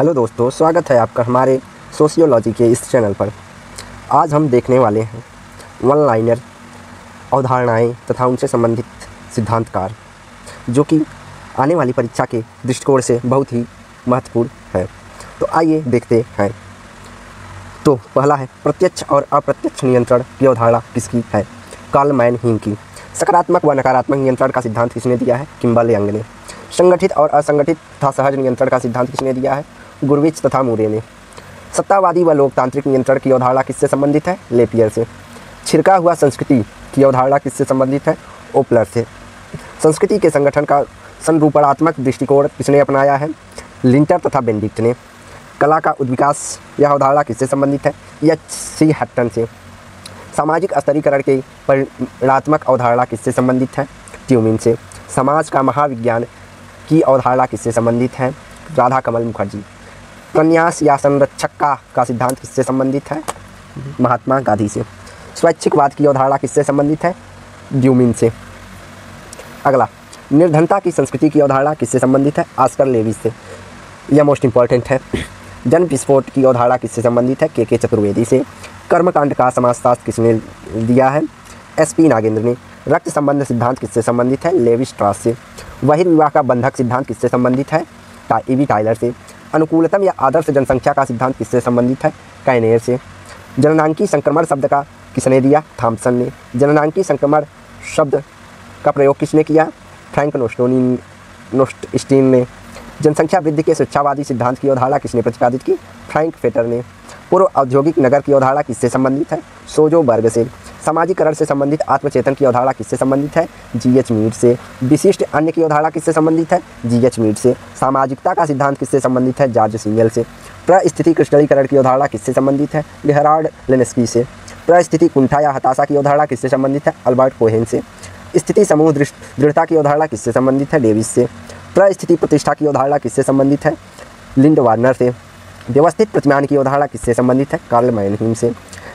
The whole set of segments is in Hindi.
हेलो दोस्तों, स्वागत है आपका हमारे सोशियोलॉजी के इस चैनल पर। आज हम देखने वाले हैं वन लाइनर अवधारणाएँ तथा उनसे संबंधित सिद्धांतकार, जो कि आने वाली परीक्षा के दृष्टिकोण से बहुत ही महत्वपूर्ण है। तो आइए देखते हैं। तो पहला है, प्रत्यक्ष और अप्रत्यक्ष नियंत्रण की अवधारणा किसकी है? कार्ल मैन हिम की। सकारात्मक व नकारात्मक नियंत्रण का सिद्धांत किसने दिया है? किम्बल यंग ने। संगठित और असंगठित तथा सहज नियंत्रण का सिद्धांत किसने दिया है? गुरविच तथा मूरे ने सत्तावादी व लोकतांत्रिक नियंत्रण की अवधारणा किससे संबंधित है? लेपियर से। छिड़का हुआ संस्कृति की अवधारणा किससे संबंधित है? ओपलर से। संस्कृति के संगठन का संरूपणात्मक दृष्टिकोण किसने अपनाया है? लिंटर तथा बेंडिक्ट ने। कला का उद्विकास यह अवधारणा किससे संबंधित है? एच सी हैप्टन से। सामाजिक स्तरीकरण के परिणात्मक अवधारणा किससे संबंधित है? ट्यूमिन से। समाज का महाविज्ञान की अवधारणा किससे संबंधित है? राधा कमल मुखर्जी। प्रन्यास या संरक्षक का, सिद्धांत किससे संबंधित है? महात्मा गांधी से। स्वैच्छिकवाद की अवधारणा किससे संबंधित है? ड्यूमिन से। अगला निर्धनता की संस्कृति की अवधारणा किससे संबंधित है? आस्कर लेविस से। यह मोस्ट इंपॉर्टेंट है। जन्म विस्फोट की अवधारणा किससे संबंधित है? के के चतुर्वेदी से। कर्मकांड का समाजशास्त्र किसने दिया है? एस पी नागेंद्र ने। रक्त संबंध सिद्धांत किससे संबंधित है? लेविस ट्रास से। वही विवाह का बंधक सिद्धांत किससे संबंधित है? ईवी टाइलर से। अनुकूलतम या आदर्श जनसंख्या का सिद्धांत किससे संबंधित है? कैनेर से। जननांकी संक्रमण शब्द का किसने दिया? थॉम्सन ने। जननांकी संक्रमण शब्द का प्रयोग किसने किया? फ्रैंक नोस्टोनी नोस्टस्टीन ने। जनसंख्या वृद्धि के शिक्षावादी सिद्धांत की अवधारणा किसने प्रतिपादित की? फ्रैंक फेटर ने। पूर्व औद्योगिक नगर की अवधारणा किससे संबंधित है? सोजो वर्ग से। समाजीकरण से संबंधित आत्मचेतन की अवधारणा किससे संबंधित है? जी एच मीट से। विशिष्ट अन्य की अवधारणा किससे संबंधित है? जी एच मीट से। सामाजिकता का सिद्धांत किससे संबंधित है? जॉर्ज सिंगल से। प्रस्थिति क्रिस्टलीकरण की अवधारणा किससे संबंधित है? गेहरार्ड लेनेस्की से। प्रस्थिति कुंठा या हताशा की अवधारणा किससे संबंधित है? अल्बर्ट कोहेन से। स्थिति समूह दृढ़ता की अवधारणा किससे संबंधित है? डेविस से। प्रस्थिति प्रतिष्ठा की अवधारणा किससे संबंधित है? लिंड वार्नर से। व्यवस्थित प्रतिमान की अवधारणा किससे संबंधित है? कार्ल मैनहिम से।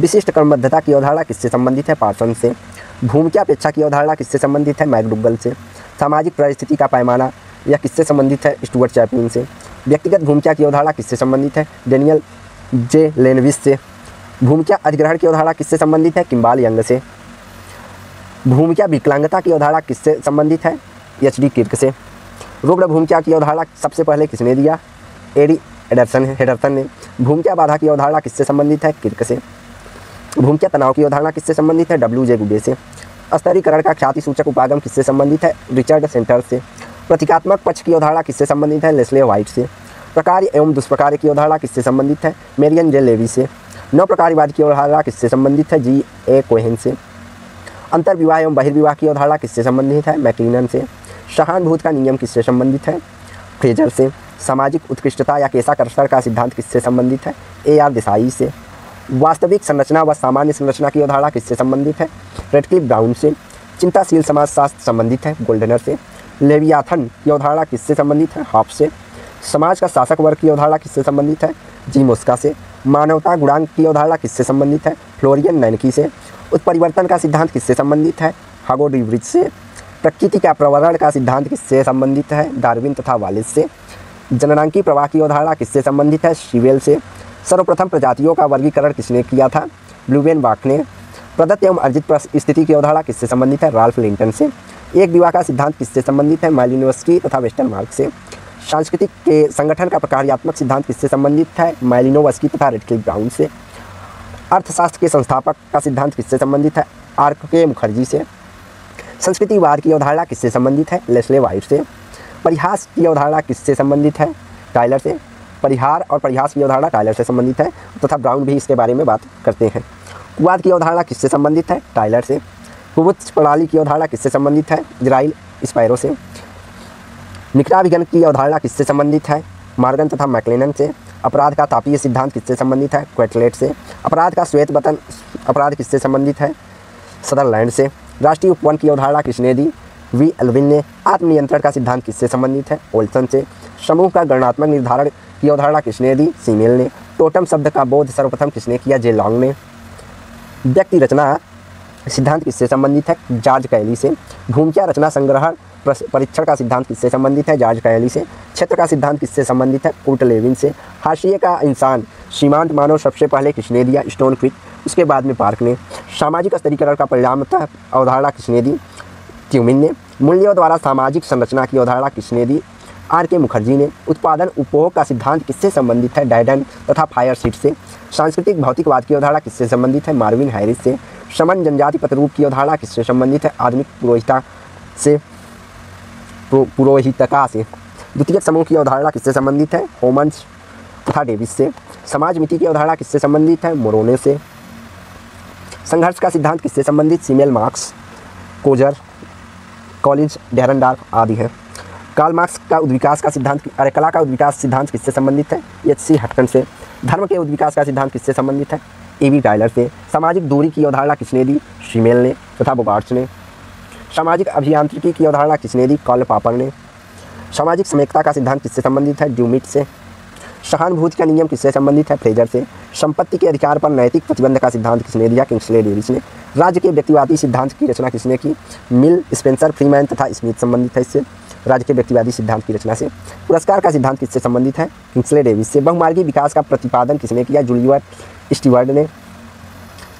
विशिष्ट क्रमबद्धता की अवधारणा किससे संबंधित है? पार्सन से। भूमिका अपेक्षा की अवधारणा किससे संबंधित है? मैकडुगल से। सामाजिक परिस्थिति का पैमाना या किससे संबंधित है? स्टुअर्ट चैपलिन से। व्यक्तिगत भूमिका की अवधारणा किससे संबंधित है? डेनियल जे लेनविस से। भूमिका अधिग्रहण की अवधारणा किससे संबंधित है? किम्बाल यंग से। भूमिका विकलांगता की अवधारणा किससे संबंधित है? एच डी किर्क से। रुग्ण भूमिका की अवधारणा सबसे पहले किसने दिया? एडी एडरसन हेडरसन ने। भूमिका बाधा की अवधारणा किससे संबंधित है? किर्क से। भूमिका तनाव की अवधारणा किससे संबंधित है? डब्ल्यू जे गुडे से। स्तरीकरण का ख्याति सूचक उपागम किससे संबंधित है? रिचर्ड सेंटर से। प्रतीकात्मक पक्ष की अवधारणा किससे संबंधित है? लेस्ले वाइट से। प्रकार एवं दुष्प्रकार की अवधारणा किससे संबंधित है? मेरियन जे लेवी से। नौ प्रकारवाद की अवधारणा किससे संबंधित है? जी ए कोहेन से। अंतर विवाह एवं बहिर्विवाह की अवधारणा किससे संबंधित है? मैक्लिनन से। सहानुभूत का नियम किससे संबंधित है? फ्रेजर से। सामाजिक उत्कृष्टता या केसा कर्षण का सिद्धांत किससे संबंधित है? ए आर देसाई से। वास्तविक संरचना व सामान्य संरचना की अवधारणा किससे संबंधित है? रेडक्लिप ब्राउन से। चिंताशील समाजशास्त्र संबंधित है, गोल्डनर से। लेवियाथन की अवधारणा किससे संबंधित है? हॉप से। समाज का शासक वर्ग की अवधारणा किससे संबंधित है? जी मुस्का से। मानवता गुणांक की अवधारणा किससे संबंधित है? फ्लोरियन नैनकी से। उत्परिवर्तन का सिद्धांत किससे संबंधित है? हागो से। प्रकृति का प्रवरण का सिद्धांत किससे संबंधित है? डार्विन तथा वालिस से। जननांकी प्रवाह की अवधारणा किससे संबंधित है? शिवेल से। सर्वप्रथम प्रजातियों का वर्गीकरण किसने किया था? ब्लूवेन बाक ने। प्रदत्त एवं अर्जित स्थिति की अवधारणा किससे संबंधित है? राल्फ लिंटन से। एक विवाह का सिद्धांत किससे संबंधित है? माइल यूनिवर्सिटी तथा वेस्टर्न मार्ग से। सांस्कृतिक के संगठन का प्रकार्यात्मक सिद्धांत किससे संबंधित है? माइलिनोवस्की तथा रेडक्लिफ ब्राउन से। अर्थशास्त्र के संस्थापक का सिद्धांत किससे संबंधित है? आर्क के मुखर्जी से। संस्कृतिवाद की अवधारणा किससे संबंधित है? लेस्ले वाइफ से। परिहास की अवधारणा किससे संबंधित है? टाइलर से। परिहार और परिहास की अवधारणा टाइलर से संबंधित है तथा ब्राउन भी इसके बारे में बात करते हैं। कुवाद की अवधारणा किससे संबंधित है? टाइलर से। कुबुत्स प्रणाली की अवधारणा किससे संबंधित है? इजराइल स्पायरो से। निकटाभिगन की अवधारणा किससे संबंधित है? मार्गन तथा मैकलेनन से। अपराध का तापीय सिद्धांत किससे संबंधित है? क्वेटलेट से। अपराध का श्वेत बतन अपराध किससे संबंधित है? सदरलैंड से। राष्ट्रीय उपवन की अवधारणा किसने दी? वी एल्विन ने। आत्मनियंत्रण का सिद्धांत किससे संबंधित है? ओल्सन से। समूह का गणनात्मक निर्धारण की अवधारणा किसने दी? सीमेल ने। टोटम शब्द का बोध सर्वप्रथम किसने किया? जे लॉन्ग ने। व्यक्ति रचना सिद्धांत किससे संबंधित है? जॉर्ज कैली से। भूमिका रचना संग्रहण परीक्षण का सिद्धांत किससे संबंधित है? जॉर्ज कैली से। क्षेत्र का सिद्धांत किससे संबंधित है? कुर्ट लेविन से। हाशिए का इंसान सीमांत मानव सबसे पहले किसने दिया? स्टोन क्विक। उसके बाद में पार्क ने। सामाजिक स्तरीकरण का परिणाम अवधारणा किसने दी? ट्यूमिन ने। मूल्यों द्वारा सामाजिक संरचना की अवधारणा किसने दी? आर के मुखर्जी ने, उत्पादन उपभोग का सिद्धांत किससे संबंधित है? डायडन तथा फायर सीट से। सांस्कृतिक भौतिकवाद की अवधारणा किससे संबंधित है? मार्विन हैरिस से। समन जनजाति प्रतिरूप की अवधारणा किससे संबंधित है? आधुनिक पुरोहिता से पुरोहितका से। द्वितीय समूह की अवधारणा किससे संबंधित है? होमन्स तथा डेविस से। समाज मिति की अवधारणा किससे संबंधित है? मोरोने से। संघर्ष का सिद्धांत किससे संबंधित? सीमेल मार्क्स, कोजर कॉलेज डेरनडार्फ आदि है। कार्ल मार्क्स का उद्विकास का सिद्धांत अरे, कला का उद्विकास सिद्धांत किससे संबंधित है? एच सी हटकन से। धर्म के उद्विकास का सिद्धांत किससे संबंधित है? ए वी टाइलर से। सामाजिक दूरी की अवधारणा किसने दी? शीमेल ने तथा बोगार्ट्स ने। सामाजिक अभियांत्रिकी की अवधारणा किसने दी? कॉल पापर ने। सामाजिक समेकता का सिद्धांत किससे संबंधित है? ड्यूमिट से। सहानुभूति का नियम किससे संबंधित है? फ्रेजर से। संपत्ति के अधिकार पर नैतिक प्रतिबंध का सिद्धांत किसने दिया? किंग्सले डेविस ने। राज्य के व्यक्तिवादी सिद्धांत की रचना किसने की? मिल स्पेंसर, फ्रीमैन तथा स्मिथ संबंधित है इससे। राज्य के व्यक्तिवादी सिद्धांत की रचना से। पुरस्कार का सिद्धांत किससे संबंधित है। किंग्सले डेविस से बहुमार्गी विकास का प्रतिपादन किसने किया? जूलियट स्टीवर्ड ने।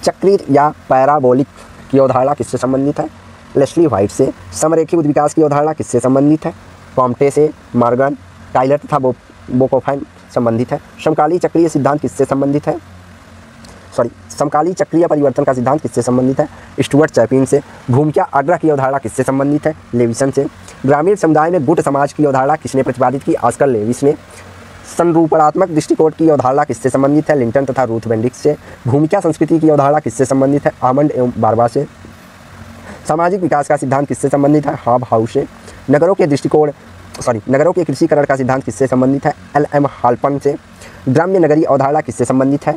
चक्री या पैराबोलिक की अवधारणा किससे संबंधित है? लेस्ली व्हाइट से। समरेखी विकास की अवधारणा किससे संबंधित है? पॉम्टे से। मार्गन टाइलर तथा बो, बोकोफाइन संबंधित है। समकाली चक्रीय सिद्धांत किससे संबंधित है? सॉरी समकालीन चक्रीय परिवर्तन का सिद्धांत किससे संबंधित है? स्टुअर्ट चैपिन से, भूमिका आग्रह की अवधारणा किससे संबंधित है? लेविसन से। ग्रामीण समुदाय में गुट समाज की अवधारणा किसने प्रतिपादित की? आजकल लेविस ने। संरूपणात्मक दृष्टिकोण की अवधारणा किससे संबंधित है? लिंटन तथा रूथ बेंडिक्स से। भूमिका संस्कृति की अवधारणा किससे संबंधित है? आमंड एवं बारबा से। सामाजिक विकास का सिद्धांत किससे संबंधित है? हाब हाउस से। नगरों के दृष्टिकोण सॉरी नगरों के कृषिकरण का सिद्धांत किससे संबंधित है? एल एम हालपन से। ग्राम्य नगरी अवधारणा किससे संबंधित है?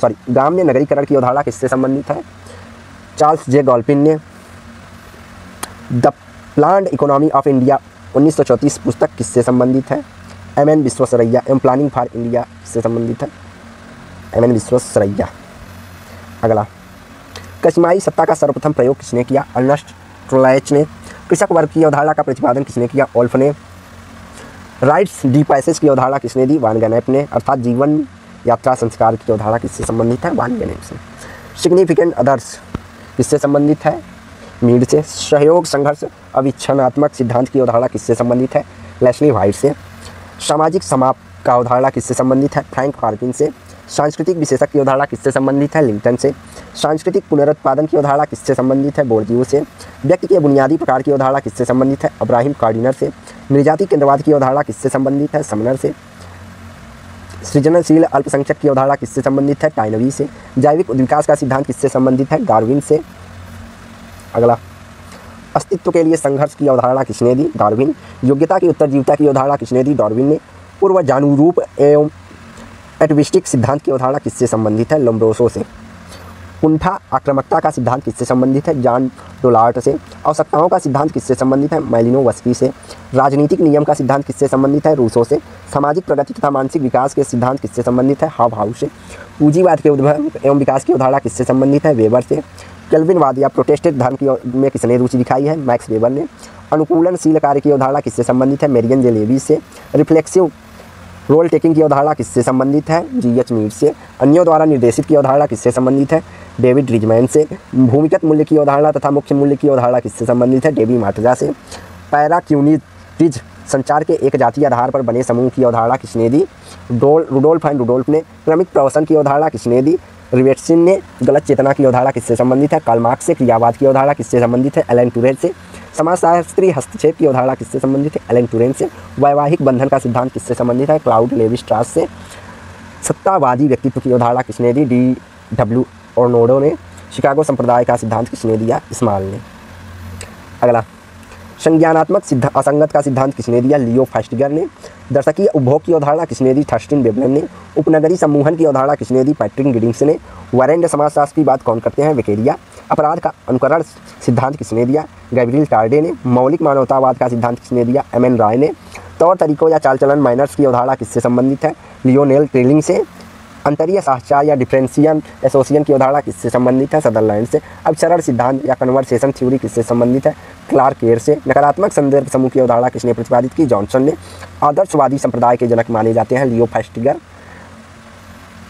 सॉरी ग्राम्य नगरीकरण की अवधारणा किससे संबंधित है? चार्ल्स जे गॉल्पिन ने the planned economy of India 1934 पुस्तक किससे संबंधित है? M N Visvesvaraya, M planning for India से संबंधित है। M N Visvesvaraya. अगला। कश्माई सत्ता का सर्वप्रथम प्रयोग किसने किया? अर्नस्ट ट्रोलैच ने। कृषक वर्ग की अवधारणा का प्रतिपादन किसने किया? ओल्फ ने। राइट्स डी पैसेज की अवधारणा किसने दी? वान गैनेप ने। अर्थात जीवन यात्रा संस्कार की अवधारणा किससे संबंधित है? वान गैनेप से सिग्निफिकेंट अदर्स किससे संबंधित है? मीड से। सहयोग, संघर्ष अविच्छनात्मक सिद्धांत की अवधारणा किससे संबंधित है? लेस्ली वाइट से। सामाजिक समाप्त का अवधारणा किससे संबंधित है? फ्रैंक पार्किन से। सांस्कृतिक विशेषक की अवधारणा किससे संबंधित है? लिंकटन से। सांस्कृतिक पुनरुत्पादन की अवधारणा किससे संबंधित है? बोर्जियो से। व्यक्ति के बुनियादी प्रकार की अवधारणा किससे संबंधित है? अब्राहिम कार्डिनर से। निर्जाति केंद्रवाद की अवधारणा किससे संबंधित है? समनर से। सृजनशील अल्पसंख्यक की अवधारणा किससे संबंधित है? टाइनवी से। जैविक विकास का सिद्धांत किससे संबंधित है? डार्विन से। अगला। अस्तित्व के लिए संघर्ष की अवधारणा किसने दी? डार्विन। योग्यता की उत्तरजीविता की अवधारणा किसने दी? डार्विन ने। पूर्व जानुरूप एवं एटविस्टिक सिद्धांत की अवधारणा किससे संबंधित है? लम्ब्रोसो से। कुंठा आक्रामकता का सिद्धांत किससे संबंधित है? जॉन डोलार्ट से। आवश्यकताओं का सिद्धांत किससे संबंधित है? मैलिनो वस्की से। राजनीतिक नियम का सिद्धांत किससे संबंधित है? रूसो से। सामाजिक प्रगति तथा मानसिक विकास के सिद्धांत किससे संबंधित है? हाव हाउ से। पूंजीवाद के उद्भव एवं विकास की अवधारणा किससे संबंधित है? वेबर से। केल्विनवाद या प्रोटेस्टेड धर्म की में किसने रुचि दिखाई है? मैक्स वेबर ने। अनुकूलनशील कार्य की अवधारणा किससे संबंधित है? मेरियन जेलेवी से। रिफ्लेक्सिव रोल टेकिंग की अवधारणा किससे संबंधित है? जी एच मीट से। अन्यों द्वारा निर्देशित की अवधारणा किससे संबंधित है? डेविड रिजमैन से। भूमिगत मूल्य की अवधारणा तथा मुख्य मूल्य की अवधारणा किससे संबंधित है? डेवी माटजा से। पैरा क्यूनिटिज संचार के एक जातीय आधार पर बने समूह की अवधारणा किसने दी? डोल, रुडोल्फ एंड रुडोल्फ ने क्रमिक प्रवसन की अवधारणा किसने दी? रिवेटसिन ने गलत चेतना की अवधारणा किससे संबंधित है? कालमार्क से। क्रियावाद की अवधारणा किससे संबंधित है? एलन टूरेल से। समाजशास्त्री हस्तक्षेप की अवधारणा किससे संबंधित है? एलन टूरेन से। वैवाहिक बंधन का सिद्धांत किससे संबंधित है? क्लाउड लेविस ट्रास से। सत्तावादी व्यक्तित्व की अवधारणा किसने दी? डी डब्ल्यू और नोडो ने। शिकागो संप्रदाय का सिद्धांत किसने दिया? इस्माल ने। अगला। संज्ञानात्मक सिद्ध, असंगत का सिद्धांत किसने दिया? लियो फास्टिगर ने। दर्शकीय उपभोग की अवधारणा किसने दी? थर्स्टिन बेबलन ने। उपनगरी सम्मोहन की अवधारणा किसने दी? पैट्रिक गिडिंग्स ने। वरेंड समाजशास्त्र की बात कौन करते हैं? विकेरिया अपराध का अनुकरण सिद्धांत किसने दिया। गैब्रियल टार्डे ने मौलिक मानवतावाद का सिद्धांत किसने दिया। एम एन राय ने। तौर तरीकों या चाल चलन माइनर्स की अवधारणा किससे संबंधित है? लियोनेल ट्रेलिंग से। अंतरीय साहचार या डिफ्रेंसियन एसोसिएशन की अवधारणा किससे संबंधित है? सदरलैंड से। अब सरल सिद्धांत या कन्वर्सेशन थ्योरी किससे संबंधित है? क्लार्क केयर से। नकारात्मक संदर्भ समूह की अवधारणा किसने प्रतिपादित की? जॉनसन ने। आदर्शवादी संप्रदाय के जनक माने जाते हैं लियो फेस्टिगर।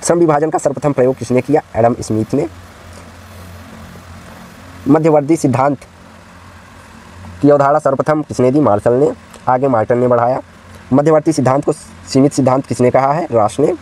श्रम विभाजन का सर्वप्रथम प्रयोग किसने किया? एडम स्मिथ ने। मध्यवर्ती सिद्धांत की अवधारणा सर्वप्रथम किसने दी? मार्शल ने। आगे मार्टन ने बढ़ाया। मध्यवर्ती सिद्धांत को सीमित सिद्धांत किसने कहा है? राश ने।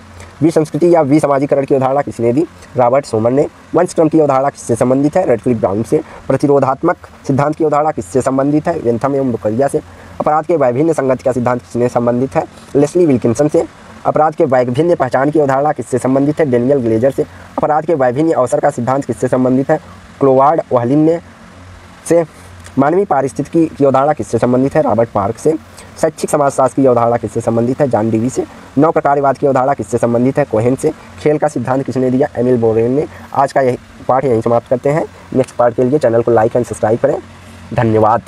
विसंस्कृति या विसमाजीकरण की अवधारणा किसने दी? रॉबर्ट सोमन ने। वंशक्रम की अवधारणा किससे संबंधित है? रेडक्लिफ ब्राउन से। प्रतिरोधात्मक सिद्धांत की अवधारणा किससे संबंधित है? वेंथम एवं बुकरिया से। अपराध के वैभिन्न संगत का सिद्धांत किसने संबंधित है? लेस्ली विल्किंसन से। अपराध के वैभिन्न पहचान की अवधारणा किससे संबंधित है? डेनियल ग्लेजर से। अपराध के वैभिन्न अवसर का सिद्धांत किससे संबंधित है? क्लोवार्ड ओहलिन ने से मानवीय पारिस्थितिकी की अवधारणा किससे संबंधित है? रॉबर्ट पार्क से। शैक्षिक समाजशास्त्र की अवधारणा किससे संबंधित है? जान डीवी से। नौ प्रकारवाद की अवधारणा किससे संबंधित है? कोहेन से। खेल का सिद्धांत किसने दिया? एमिल बोरेन ने। आज का यही पाठ यहीं समाप्त करते हैं। नेक्स्ट पार्ट के लिए चैनल को लाइक एंड सब्सक्राइब करें। धन्यवाद।